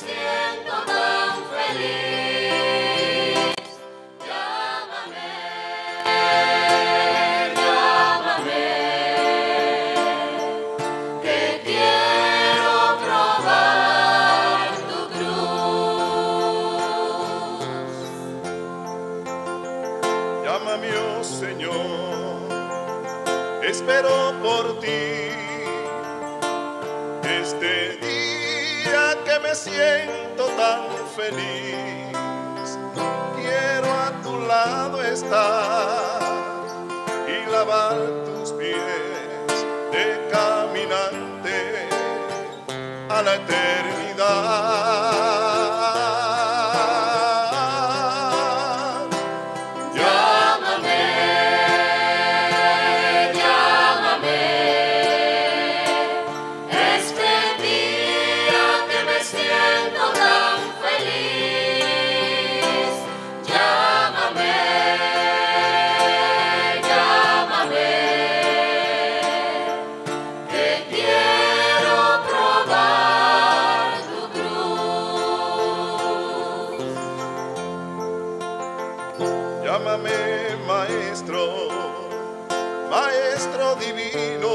siento tan feliz. Llámame, llámame, que quiero probar tu cruz. Llámame, oh Señor, espero por ti. Este día que me siento tan feliz, quiero a tu lado estar y lavar tus pies de caminante a la eternidad. Llámame maestro, maestro divino